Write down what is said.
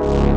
you